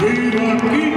Viva viva.